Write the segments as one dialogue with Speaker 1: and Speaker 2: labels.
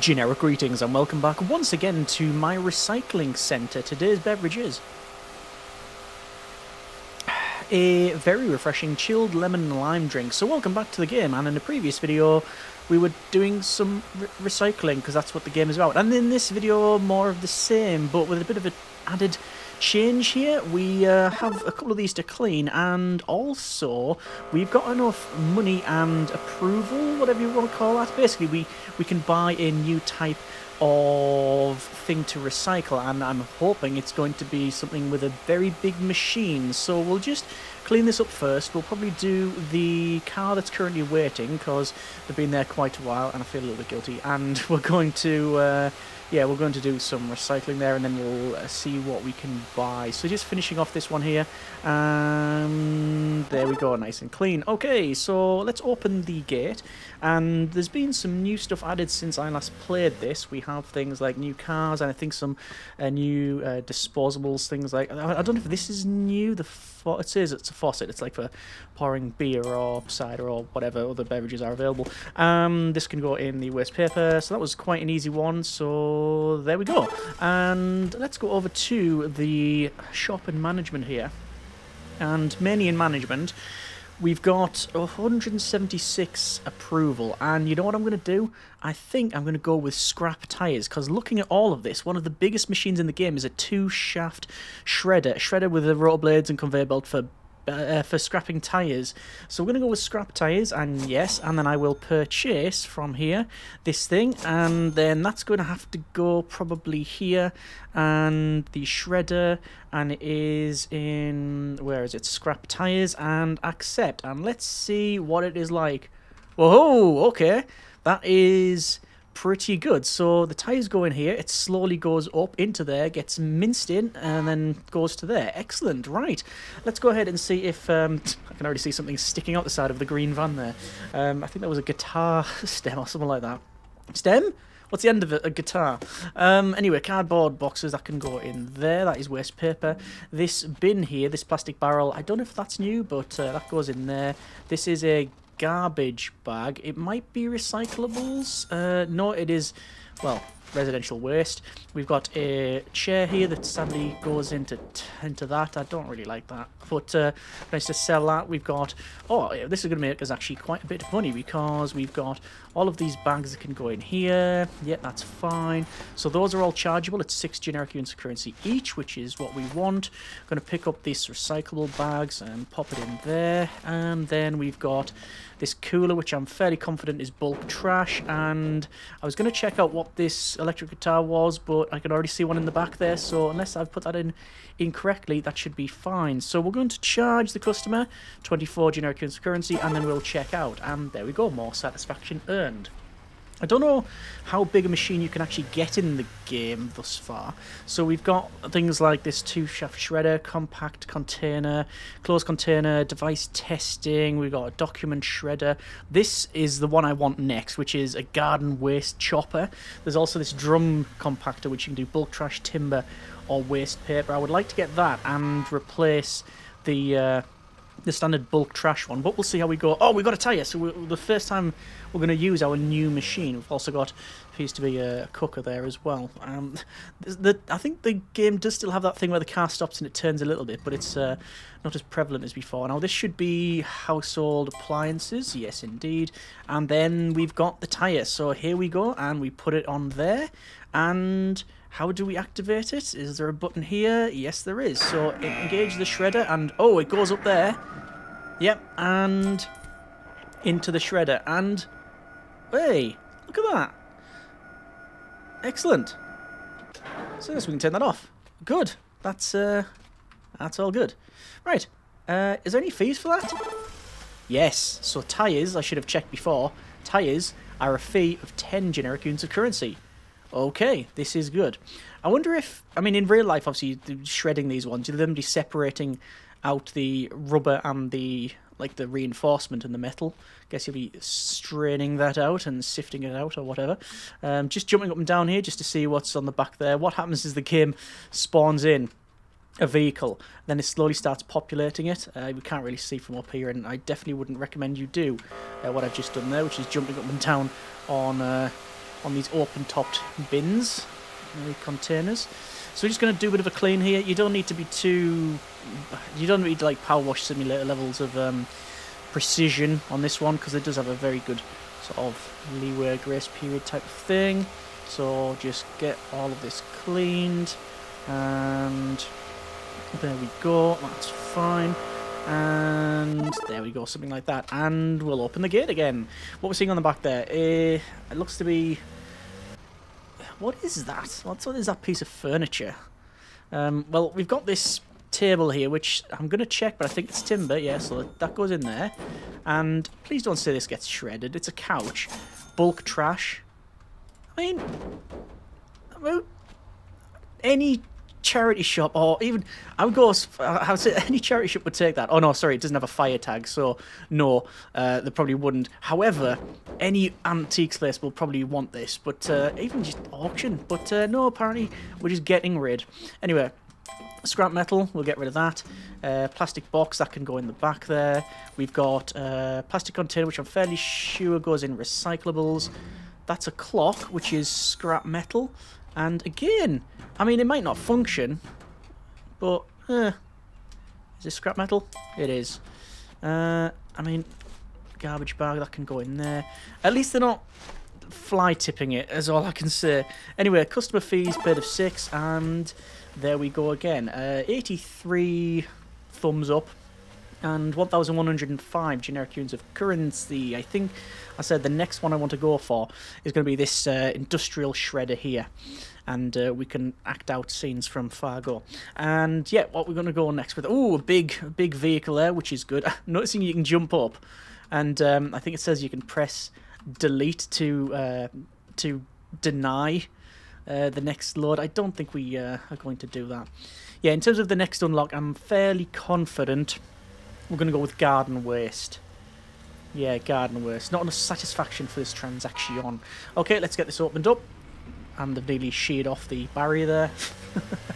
Speaker 1: Generic greetings and welcome back once again to my recycling centre. Today's beverage is a very refreshing chilled lemon and lime drink. So welcome back to the game and in the previous video we were doing some re recycling because that's what the game is about. And in this video more of the same but with a bit of an added change here. We uh, have a couple of these to clean, and also we've got enough money and approval, whatever you want to call that. Basically, we, we can buy a new type of thing to recycle, and I'm hoping it's going to be something with a very big machine. So we'll just clean this up first. We'll probably do the car that's currently waiting, because they've been there quite a while, and I feel a little bit guilty. And we're going to... Uh, yeah, we're going to do some recycling there and then we'll uh, see what we can buy. So just finishing off this one here. And there we go, nice and clean. Okay, so let's open the gate. And there's been some new stuff added since I last played this. We have things like new cars and I think some uh, new uh, disposables, things like... I don't know if this is new. The It says it's a faucet. It's like for pouring beer or cider or whatever other beverages are available. Um, this can go in the waste paper. So that was quite an easy one. So there we go. And let's go over to the shop and management here. And mainly in management, we've got 176 approval. And you know what I'm going to do? I think I'm going to go with scrap tyres. Because looking at all of this, one of the biggest machines in the game is a two-shaft shredder. A shredder with the rotor blades and conveyor belt for uh, for scrapping tyres. So we're going to go with scrap tyres, and yes, and then I will purchase from here this thing, and then that's going to have to go probably here, and the shredder, and it is in, where is it, scrap tyres, and accept, and let's see what it is like. Whoa, okay, that is pretty good. So the tyres go in here, it slowly goes up into there, gets minced in, and then goes to there. Excellent, right. Let's go ahead and see if... Um, I can already see something sticking out the side of the green van there. Um, I think that was a guitar stem or something like that. Stem? What's the end of it? A guitar. Um, anyway, cardboard boxes, that can go in there. That is waste paper. This bin here, this plastic barrel, I don't know if that's new, but uh, that goes in there. This is a garbage bag. It might be recyclables. Uh, no, it is, well, residential waste. We've got a chair here that sadly goes into into that. I don't really like that. But uh, nice to sell that. We've got, oh, this is going to make us actually quite a bit of money because we've got all of these bags that can go in here. Yeah, that's fine. So those are all chargeable. It's six generic units of currency each, which is what we want. going to pick up these recyclable bags and pop it in there. And then we've got this cooler, which I'm fairly confident is bulk trash. And I was going to check out what this electric guitar was, but I can already see one in the back there. So unless I've put that in incorrectly, that should be fine. So we're going to charge the customer 24 generic currency, and then we'll check out. And there we go, more satisfaction earned. I don't know how big a machine you can actually get in the game thus far. So we've got things like this two-shaft shredder, compact container, closed container, device testing, we've got a document shredder. This is the one I want next, which is a garden waste chopper. There's also this drum compactor, which you can do bulk trash, timber, or waste paper. I would like to get that and replace the... Uh, the standard bulk trash one, but we'll see how we go. Oh, we've got a tyre, so the first time we're going to use our new machine. We've also got, appears to be a cooker there as well. Um, the, I think the game does still have that thing where the car stops and it turns a little bit, but it's uh, not as prevalent as before. Now, this should be household appliances, yes indeed. And then we've got the tyre, so here we go, and we put it on there, and... How do we activate it? Is there a button here? Yes, there is. So engage the shredder and... Oh, it goes up there. Yep, and into the shredder. And... Hey, look at that. Excellent. So yes, we can turn that off. Good. That's, uh... That's all good. Right. Uh, is there any fees for that? Yes. So tyres, I should have checked before. Tyres are a fee of 10 generic units of currency. Okay, this is good. I wonder if, I mean, in real life, obviously, shredding these ones, them be separating out the rubber and the, like, the reinforcement and the metal. I guess you'll be straining that out and sifting it out or whatever. Um, just jumping up and down here just to see what's on the back there. What happens is the game spawns in a vehicle, then it slowly starts populating it. Uh, we can't really see from up here, and I definitely wouldn't recommend you do uh, what I've just done there, which is jumping up and down on... Uh, on these open-topped bins, containers. So we're just going to do a bit of a clean here. You don't need to be too... You don't need like Power Wash Simulator levels of um, precision on this one because it does have a very good sort of leeway grace period type of thing. So just get all of this cleaned and there we go, that's fine. And there we go, something like that. And we'll open the gate again. What we're seeing on the back there, uh, it looks to be... What is that? What's, what is that piece of furniture? Um, well, we've got this table here, which I'm going to check, but I think it's timber. Yeah, so that goes in there. And please don't say this gets shredded. It's a couch. Bulk trash. I mean, about any charity shop or even I would go I would say any charity shop would take that. Oh no, sorry, it doesn't have a fire tag, so no, uh, they probably wouldn't. However, any antiques place will probably want this, but uh, even just auction. But uh, no, apparently we're just getting rid. Anyway, scrap metal, we'll get rid of that. Uh, plastic box, that can go in the back there. We've got uh, plastic container, which I'm fairly sure goes in recyclables. That's a clock, which is scrap metal. And again, I mean, it might not function, but, eh. Is this scrap metal? It is. Uh, I mean, garbage bag, that can go in there. At least they're not fly tipping it, is all I can say. Anyway, customer fees paid of six, and there we go again. Uh, 83 thumbs up and 1,105 generic units of currency. I think I said the next one I want to go for is going to be this uh, industrial shredder here. And uh, we can act out scenes from Fargo. And yeah, what we're going to go next with... Oh, a big, big vehicle there, which is good. Noticing you can jump up. And um, I think it says you can press delete to uh, to deny uh, the next load. I don't think we uh, are going to do that. Yeah, in terms of the next unlock, I'm fairly confident we're going to go with garden waste. Yeah, garden waste. Not enough satisfaction for this transaction. Okay, let's get this opened up. And they've nearly sheared off the barrier there.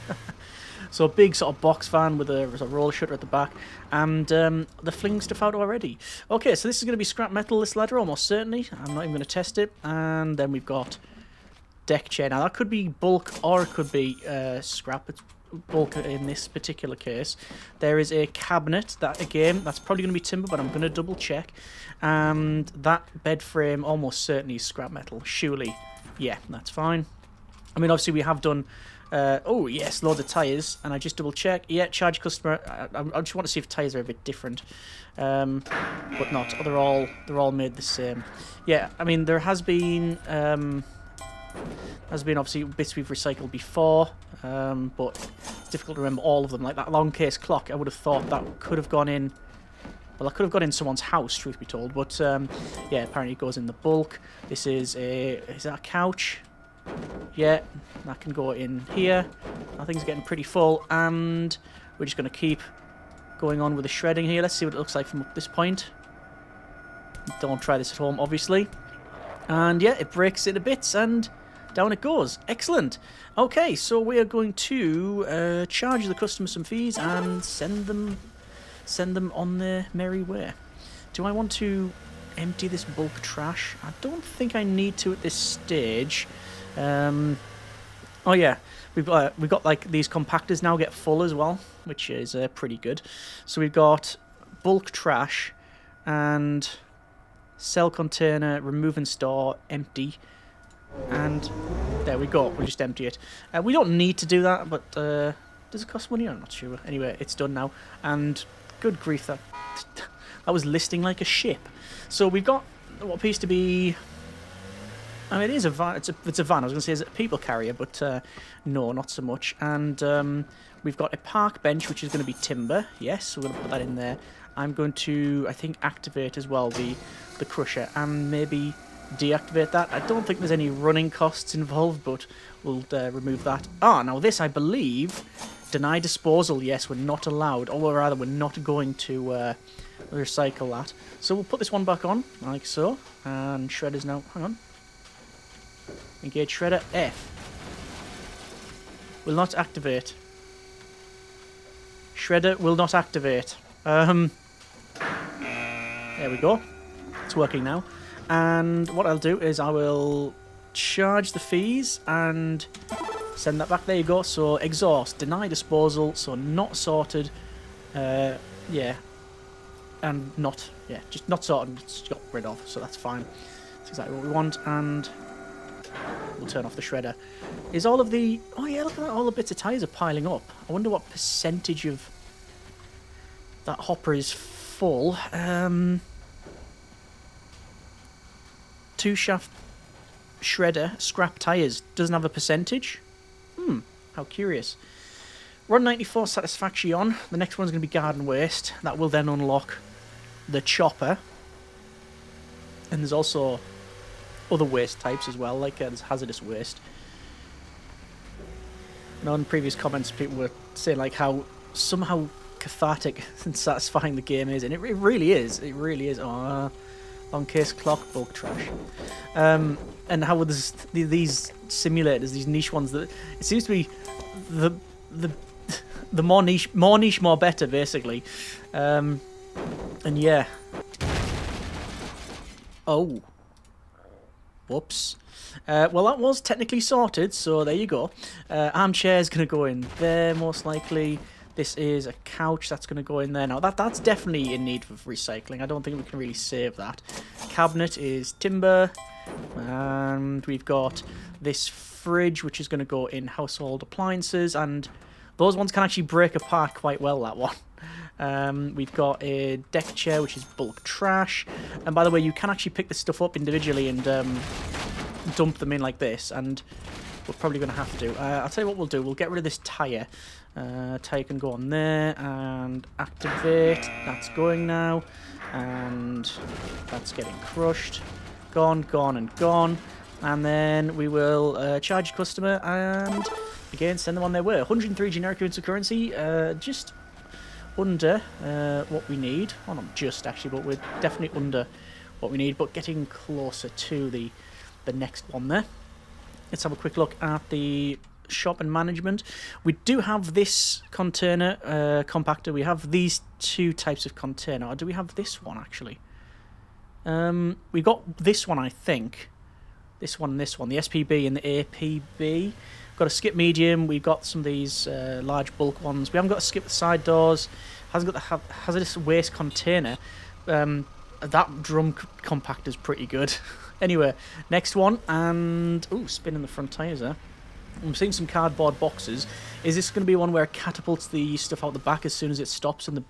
Speaker 1: so a big sort of box van with a, a roller shutter at the back. And um, they're flinging stuff out already. Okay, so this is going to be scrap metal, this ladder, almost certainly. I'm not even going to test it. And then we've got deck chair. Now, that could be bulk or it could be uh, scrap. It's bulk in this particular case. There is a cabinet that again that's probably going to be timber, but I'm going to double check. And that bed frame almost certainly is scrap metal. Surely, yeah, that's fine. I mean, obviously we have done. Uh, oh yes, loads of tires, and I just double check. Yeah, charge customer. I, I, just want to see if tires are a bit different, um, but not. They're all they're all made the same. Yeah, I mean there has been. Um, has been obviously bits we've recycled before, um, but it's difficult to remember all of them. Like that long case clock, I would have thought that could have gone in... Well, that could have gone in someone's house, truth be told. But, um, yeah, apparently it goes in the bulk. This is a... Is that a couch? Yeah, that can go in here. I think it's getting pretty full. And we're just going to keep going on with the shredding here. Let's see what it looks like from this point. Don't try this at home, obviously. And, yeah, it breaks it a bits and down it goes. Excellent. Okay, so we are going to uh, charge the customer some fees and send them send them on their merry way. Do I want to empty this bulk trash? I don't think I need to at this stage. Um, oh yeah, we've got uh, we've got like these compactors now get full as well, which is uh, pretty good. So we've got bulk trash and cell container, remove and store, empty. And there we go. We'll just empty it. Uh, we don't need to do that, but uh, does it cost money? I'm not sure. Anyway, it's done now. And good grief, that that was listing like a ship. So we've got what appears to be... I mean, it is a van. It's a, it's a van. I was going to say it's a people carrier, but uh, no, not so much. And um, we've got a park bench, which is going to be timber. Yes, we're going to put that in there. I'm going to, I think, activate as well the the crusher and maybe deactivate that. I don't think there's any running costs involved, but we'll uh, remove that. Ah, now this, I believe, deny disposal. Yes, we're not allowed, or rather, we're not going to uh, recycle that. So we'll put this one back on, like so, and shredder's now, hang on. Engage shredder, F. Will not activate. Shredder will not activate. Um, there we go. It's working now. And what I'll do is I will charge the fees and send that back. There you go. So exhaust, deny disposal, so not sorted. Uh, yeah, and not yeah, just not sorted. Just got rid of. So that's fine. That's exactly what we want. And we'll turn off the shredder. Is all of the oh yeah, look at that. All the bits of tyres are piling up. I wonder what percentage of that hopper is full. Um, two shaft shredder scrap tyres doesn't have a percentage. Hmm, how curious. Run 94 Satisfaction. On the next one's going to be Garden Waste. That will then unlock the chopper. And there's also other waste types as well, like uh, there's hazardous waste. And on previous comments, people were saying like how somehow cathartic and satisfying the game is, and it, it really is. It really is. Oh, long case clock, bulk trash. Um, and how there's these simulators, these niche ones that it seems to be the the the more niche, more niche, more better, basically. Um, and yeah. Oh. Whoops. Uh, well, that was technically sorted, so there you go. Uh, armchair is going to go in there, most likely. This is a couch that's going to go in there. Now, that that's definitely in need of recycling. I don't think we can really save that. Cabinet is timber. And we've got this fridge, which is going to go in household appliances. And those ones can actually break apart quite well, that one. Um, we've got a deck chair, which is bulk trash. And by the way, you can actually pick this stuff up individually and um, dump them in like this. And we're probably going to have to. Do. Uh, I'll tell you what we'll do. We'll get rid of this tyre. Uh, tyre can go on there and activate. That's going now. And that's getting crushed. Gone, gone, and gone. And then we will uh, charge customer and again send them on their way. 103 generic units of currency. Uh, just under uh, what we need. Well, not just actually, but we're definitely under what we need, but getting closer to the the next one there. Let's have a quick look at the shop and management. We do have this container uh, compactor. We have these two types of container. Or do we have this one actually? Um, we got this one, I think. This one and this one, the SPB and the APB got a skip medium. We've got some of these uh, large bulk ones. We haven't got a skip side doors. Hasn't got the ha hazardous waste container. Um, that drum compactor is pretty good. anyway, next one, and oh, spinning the front tires there. I'm seeing some cardboard boxes. Is this going to be one where it catapults the stuff out the back as soon as it stops and the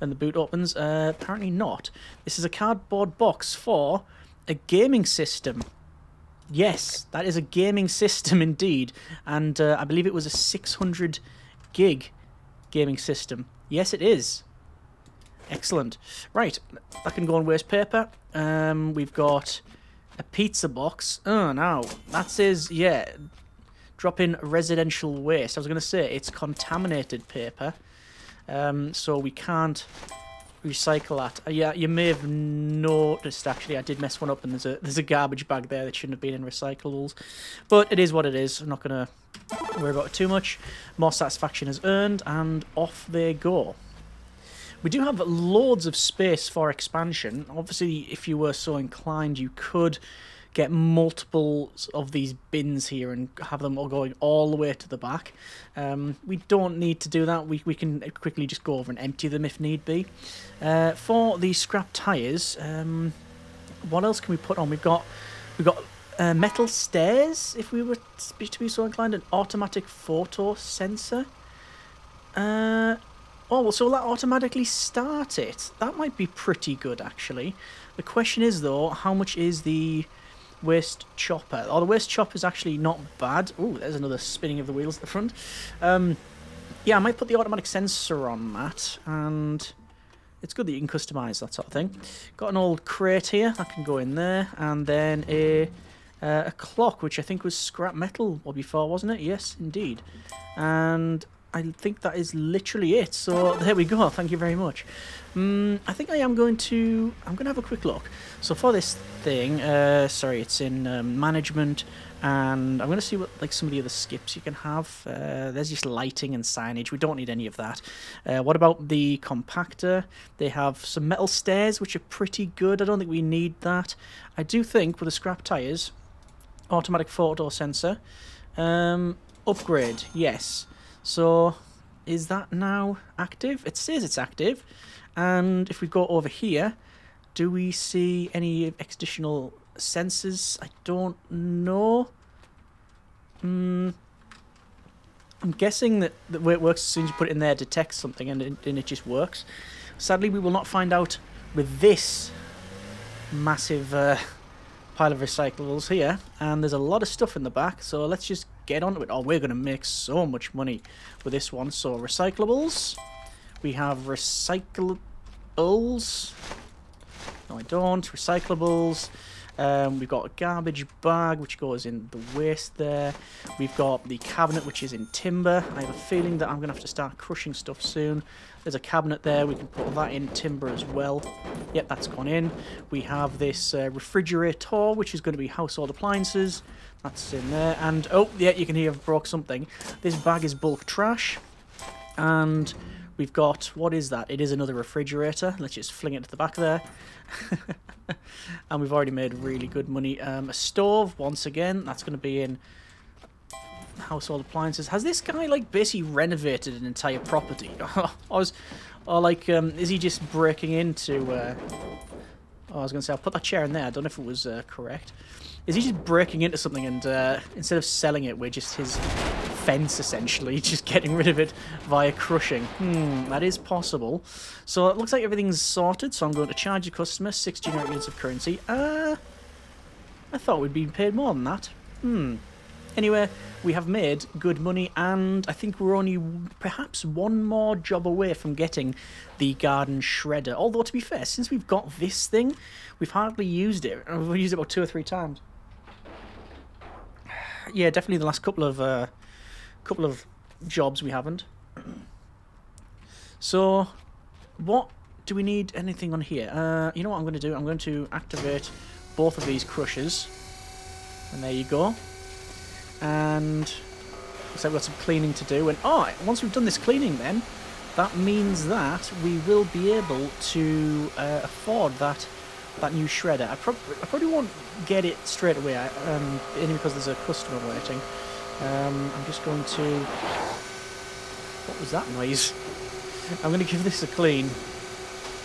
Speaker 1: and the boot opens? Uh, apparently not. This is a cardboard box for a gaming system. Yes, that is a gaming system indeed, and uh, I believe it was a 600 gig gaming system. Yes, it is. Excellent. Right, that can go on waste paper. Um, we've got a pizza box. Oh, no. That says, yeah, drop in residential waste. I was going to say, it's contaminated paper. Um, so we can't recycle that. Uh, yeah, you may have noticed actually I did mess one up and there's a there's a garbage bag there that shouldn't have been in recyclables. But it is what it is. I'm not going to worry about it too much. More satisfaction is earned and off they go. We do have loads of space for expansion. Obviously, if you were so inclined, you could get multiple of these bins here and have them all going all the way to the back. Um, we don't need to do that. We, we can quickly just go over and empty them if need be. Uh, for the scrap tyres, um, what else can we put on? We've got we've got uh, metal stairs, if we were to be so inclined, an automatic photo sensor. Uh, oh, well, so will that automatically start it? That might be pretty good, actually. The question is, though, how much is the waste chopper. Oh, the waste chopper is actually not bad. Oh, there's another spinning of the wheels at the front. Um, yeah, I might put the automatic sensor on that, and it's good that you can customize that sort of thing. Got an old crate here that can go in there, and then a uh, a clock, which I think was scrap metal or before, wasn't it? Yes, indeed. And I think that is literally it. So there we go. Thank you very much. Um, I think I am going to... I'm going to have a quick look. So for this thing, uh, sorry, it's in um, management, and I'm going to see what like some of the other skips you can have. Uh, there's just lighting and signage. We don't need any of that. Uh, what about the compactor? They have some metal stairs, which are pretty good. I don't think we need that. I do think with the scrap tyres, Automatic photo sensor. Um, upgrade, yes. So, is that now active? It says it's active. And if we go over here, do we see any additional sensors? I don't know. Hmm. I'm guessing that the way it works as soon as you put it in there, detects something and it, and it just works. Sadly, we will not find out with this massive uh, pile of recyclables here. And there's a lot of stuff in the back, so let's just get onto it. Oh, we're going to make so much money with this one. So, recyclables. We have recyclables. No, I don't. Recyclables. Um, we've got a garbage bag, which goes in the waste there. We've got the cabinet, which is in timber. I have a feeling that I'm going to have to start crushing stuff soon. There's a cabinet there. We can put that in timber as well. Yep, that's gone in. We have this uh, refrigerator, which is going to be household appliances. That's in there. And, oh, yeah, you can hear I've broke something. This bag is bulk trash. And we've got, what is that? It is another refrigerator. Let's just fling it to the back there. and we've already made really good money. Um, a stove, once again, that's going to be in household appliances. Has this guy, like, basically renovated an entire property? I was, or, like, um, is he just breaking into, uh, oh, I was going to say, I'll put that chair in there. I don't know if it was uh, correct. Is he just breaking into something and uh, instead of selling it, we're just his fence, essentially, just getting rid of it via crushing. Hmm, that is possible. So it looks like everything's sorted, so I'm going to charge the customer 6 generic units of currency. Uh, I thought we'd be paid more than that. Hmm. Anyway, we have made good money, and I think we're only perhaps one more job away from getting the garden shredder. Although, to be fair, since we've got this thing, we've hardly used it. We've used it about two or three times. Yeah, definitely the last couple of uh, couple of jobs we haven't. So, what do we need anything on here? Uh, you know what I'm going to do? I'm going to activate both of these crushers. And there you go. And like we've got some cleaning to do. And oh, once we've done this cleaning then, that means that we will be able to uh, afford that that new shredder. I, prob I, probably won't get it straight away, um, only because there's a customer waiting. Um, I'm just going to... What was that noise? I'm going to give this a clean,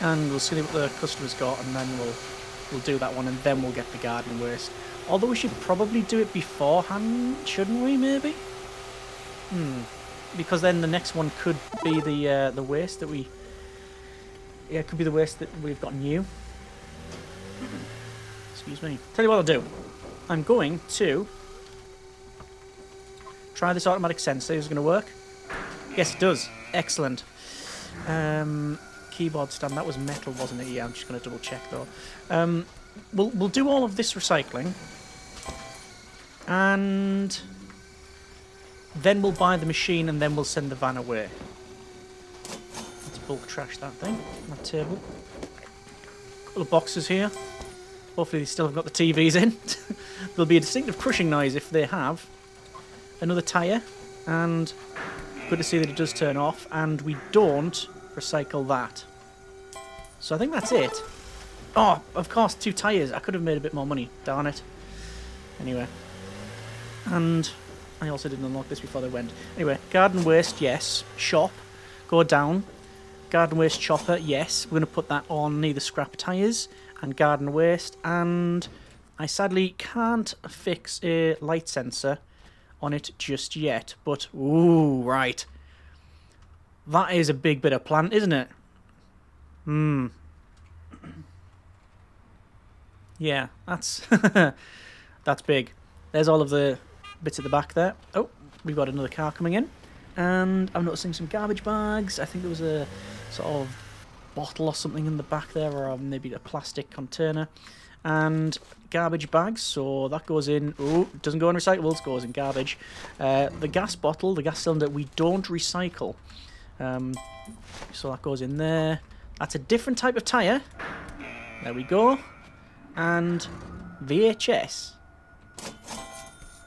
Speaker 1: and we'll see what the customer's got, and then we'll we'll do that one, and then we'll get the garden waste. Although we should probably do it beforehand, shouldn't we? Maybe. Hmm. Because then the next one could be the uh, the waste that we. Yeah, it could be the waste that we've got new. Excuse me. Tell you what I'll do. I'm going to try this automatic sensor. Is it going to work? Yes, it does. Excellent. Um, keyboard stand. That was metal, wasn't it? Yeah, I'm just going to double check though. Um, we'll we'll do all of this recycling, and then we'll buy the machine, and then we'll send the van away. Let's bulk trash that thing. That table. Of boxes here. Hopefully they still have got the TVs in. There'll be a distinctive crushing noise if they have. Another tyre, and good to see that it does turn off, and we don't recycle that. So I think that's it. Oh, of course, two tyres. I could have made a bit more money. Darn it. Anyway. And I also didn't unlock this before they went. Anyway, garden waste, yes. Shop, go down. Garden waste chopper, yes. We're going to put that on either scrap tyres and garden waste. And I sadly can't fix a light sensor on it just yet. But, ooh, right. That is a big bit of plant, isn't it? Hmm. Yeah, that's that's big. There's all of the bits at the back there. Oh, we've got another car coming in. And I'm noticing some garbage bags. I think there was a sort of bottle or something in the back there, or maybe a plastic container. And garbage bags, so that goes in. Oh, doesn't go in recyclables, goes in garbage. Uh, the gas bottle, the gas cylinder, we don't recycle. Um, so that goes in there. That's a different type of tyre. There we go. And VHS.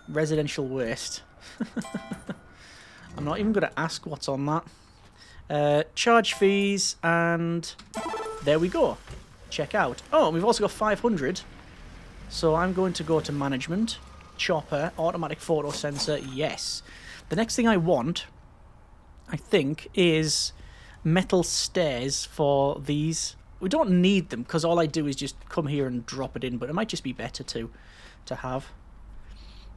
Speaker 1: Residential waste. I'm not even going to ask what's on that. Uh, charge fees, and there we go. Check out. Oh, we've also got 500. So I'm going to go to management. chopper, automatic photo sensor, yes. The next thing I want, I think, is metal stairs for these. We don't need them because all I do is just come here and drop it in, but it might just be better to to have.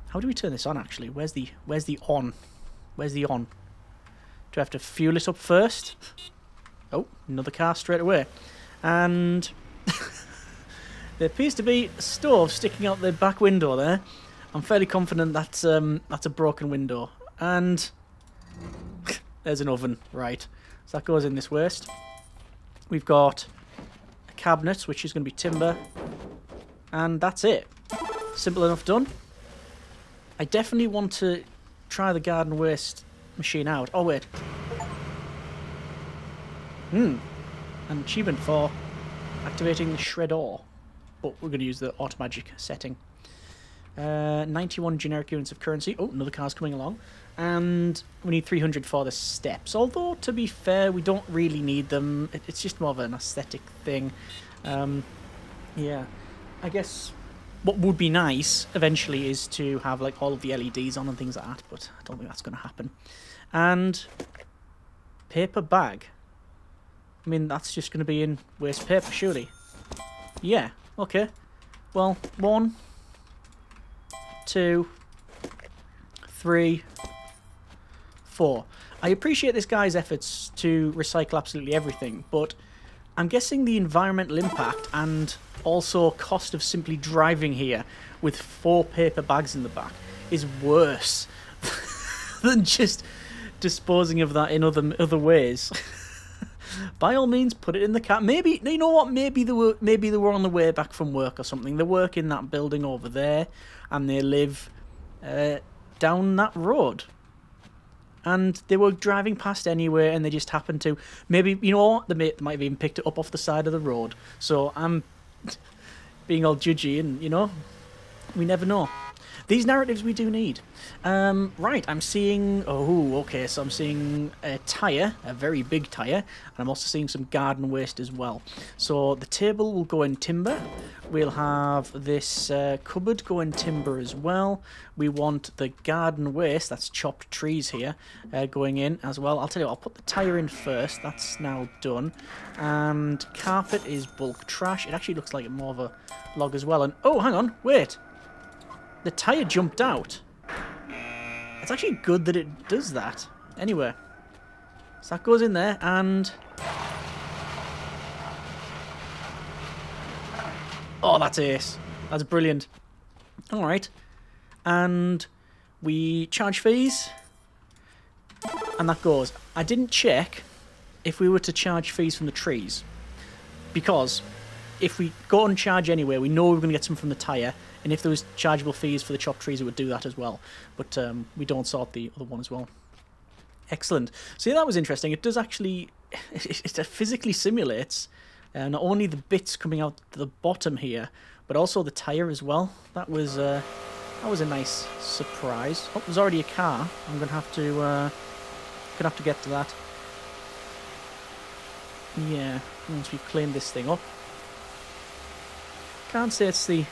Speaker 1: How do we turn this on actually? Where's the where's the on? Where's the on? Do I have to fuel it up first? Oh, another car straight away. And there appears to be a stove sticking out the back window there. I'm fairly confident that's um, that's a broken window. And there's an oven, right. So that goes in this waste. We've got a cabinet, which is going to be timber. And that's it. Simple enough done. I definitely want to try the garden waste machine out. Oh, wait. Hmm. An achievement for activating the shredder. But we're going to use the auto magic setting. Uh, 91 generic units of currency. Oh, another car's coming along. And we need 300 for the steps. Although, to be fair, we don't really need them. It's just more of an aesthetic thing. Um, yeah. I guess what would be nice eventually is to have like all of the LEDs on and things like that. But I don't think that's going to happen. And paper bag. I mean, that's just going to be in waste paper, surely. Yeah, okay. Well, one, two, three, four. I appreciate this guy's efforts to recycle absolutely everything, but I'm guessing the environmental impact and also cost of simply driving here with four paper bags in the back is worse than just disposing of that in other other ways. by all means, put it in the car. Maybe you know what? Maybe they were maybe they were on the way back from work or something. They work in that building over there, and they live uh, down that road. And they were driving past anyway, and they just happened to maybe you know what? They, may, they might have even picked it up off the side of the road. So I'm being all judgy, and you know, we never know. These narratives we do need. Um, right, I'm seeing... Oh, okay, so I'm seeing a tyre, a very big tyre, and I'm also seeing some garden waste as well. So the table will go in timber. We'll have this uh, cupboard go in timber as well. We want the garden waste, that's chopped trees here, uh, going in as well. I'll tell you what, I'll put the tyre in first. That's now done. And carpet is bulk trash. It actually looks like more of a log as well. And oh, hang on, wait. The tyre jumped out. It's actually good that it does that. Anyway. So that goes in there and... Oh, that's ace. That's brilliant. Alright. And we charge fees. And that goes. I didn't check if we were to charge fees from the trees. Because if we go and charge anywhere, we know we're going to get some from the tyre and if there was chargeable fees for the chopped trees, it would do that as well. But um, we don't sort the other one as well. Excellent. So yeah, that was interesting. It does actually, it, physically simulates uh, not only the bits coming out the bottom here, but also the tyre as well. That was uh, that was a nice surprise. Oh, there's already a car. I'm gonna have to uh, gonna have to get to that. Yeah, once we've cleaned this thing up. Can't say it's the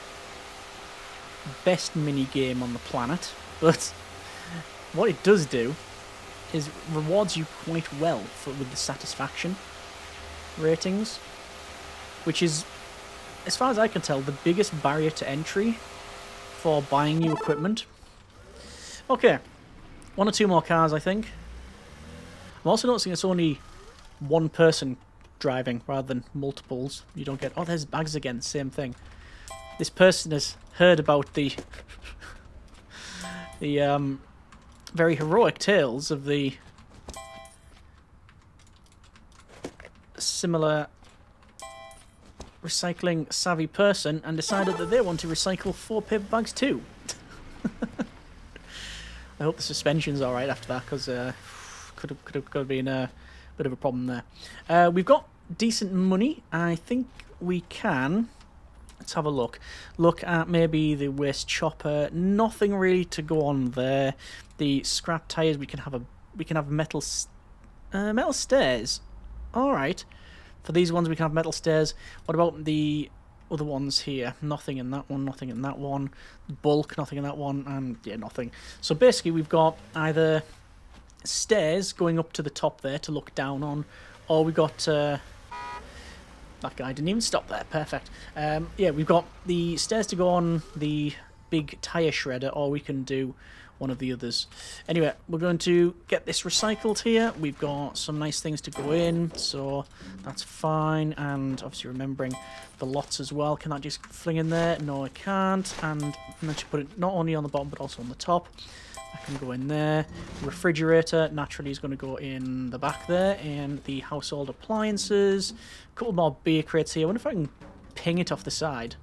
Speaker 1: best mini game on the planet, but what it does do is rewards you quite well for, with the satisfaction ratings, which is, as far as I can tell, the biggest barrier to entry for buying new equipment. Okay, one or two more cars, I think. I'm also noticing it's only one person driving rather than multiples. You don't get, oh, there's bags again, same thing this person has heard about the the um, very heroic tales of the similar recycling savvy person and decided that they want to recycle four paper bags too. I hope the suspension's alright after that because uh, could have could have could have been a bit of a problem there. Uh, we've got decent money. I think we can Let's have a look. Look at maybe the waste chopper. Nothing really to go on there. The scrap tires. We can have a we can have metal uh, metal stairs. All right. For these ones, we can have metal stairs. What about the other ones here. Nothing in that one, nothing in that one. Bulk, nothing in that one, and yeah, nothing. So basically we've got either stairs going up to the top there to look down on, or we got... Uh, that guy didn't even stop there. Perfect. Um, yeah, we've got the stairs to go on the big tyre shredder, or we can do one of the others. Anyway, we're going to get this recycled here. We've got some nice things to go in, so that's fine. And obviously remembering the lots as well. Can that just fling in there? No, I can't. And then to put it not only on the bottom, but also on the top. That can go in there. Refrigerator naturally is going to go in the back there. And the household appliances. A couple more beer crates here. I wonder if I can ping it off the side.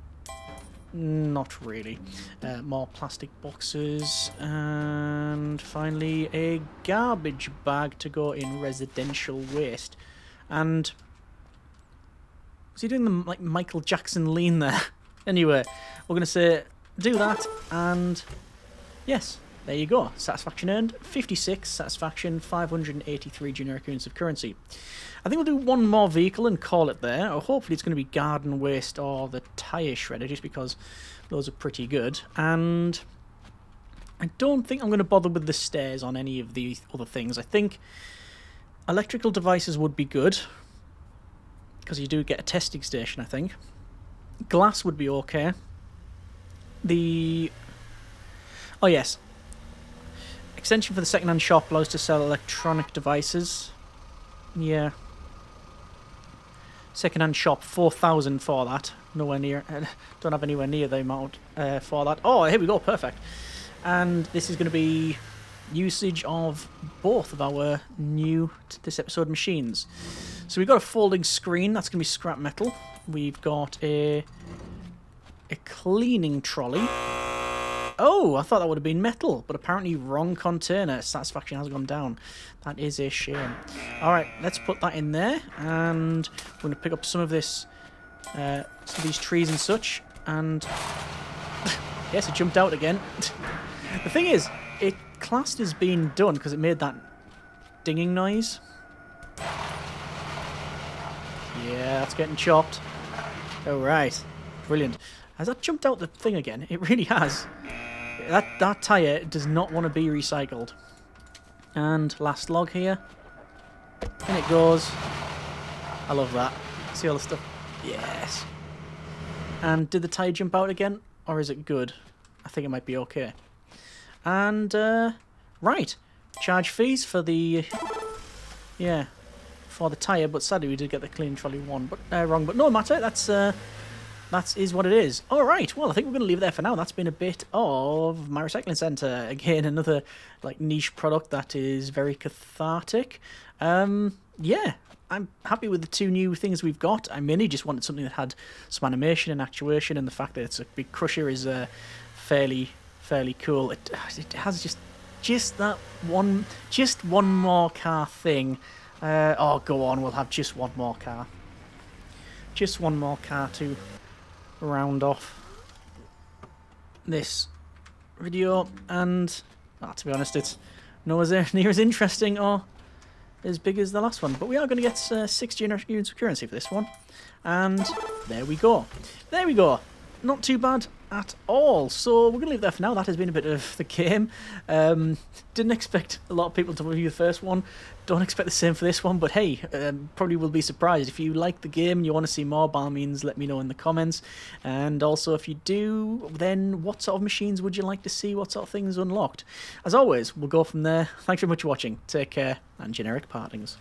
Speaker 1: Not really. Uh, more plastic boxes. And finally a garbage bag to go in residential waste. And... Was he doing the like Michael Jackson lean there? anyway, we're going to say do that and yes, there you go. Satisfaction earned, 56. Satisfaction, 583 generic units of currency. I think we'll do one more vehicle and call it there. Or hopefully it's going to be garden waste or the tyre shredder, just because those are pretty good. And I don't think I'm going to bother with the stairs on any of the other things. I think electrical devices would be good, because you do get a testing station, I think. Glass would be okay. The... Oh yes, Extension for the second-hand shop allows to sell electronic devices. Yeah. Second-hand shop, 4,000 for that. Nowhere near, don't have anywhere near the amount uh, for that. Oh, here we go, perfect. And this is going to be usage of both of our new to this episode machines. So we've got a folding screen, that's going to be scrap metal. We've got a a cleaning trolley. Oh, I thought that would have been metal, but apparently wrong container. Satisfaction has gone down. That is a shame. Alright, let's put that in there, and we're going to pick up some of this, uh, some of these trees and such, and... yes, it jumped out again. the thing is, it classed as being done because it made that dinging noise. Yeah, that's getting chopped. Alright, brilliant. Has that jumped out the thing again? It really has. That, that tyre does not want to be recycled. And last log here. In it goes. I love that. See all the stuff? Yes. And did the tyre jump out again? Or is it good? I think it might be okay. And, uh, right. Charge fees for the, yeah, for the tyre. But sadly we did get the clean trolley one. But, uh, wrong. But no matter. That's, uh, that is what it is. All right, well, I think we're going to leave it there for now. That's been a bit of my recycling centre. Again, another like niche product that is very cathartic. Um, yeah, I'm happy with the two new things we've got. I mainly just wanted something that had some animation and actuation, and the fact that it's a big crusher is uh, fairly fairly cool. It, it has just just that one, just one more car thing. Uh, oh, go on, we'll have just one more car. Just one more car to round off this video. And ah, to be honest it's nowhere near as interesting or as big as the last one. But we are going to get uh, six units of currency for this one. And there we go. There we go. Not too bad at all. So we're going to leave there for now. That has been a bit of the game. Um, didn't expect a lot of people to review the first one. Don't expect the same for this one. But hey, um, probably will be surprised. If you like the game and you want to see more, by all means, let me know in the comments. And also, if you do, then what sort of machines would you like to see? What sort of things unlocked? As always, we'll go from there. Thanks very much for watching. Take care and generic partings.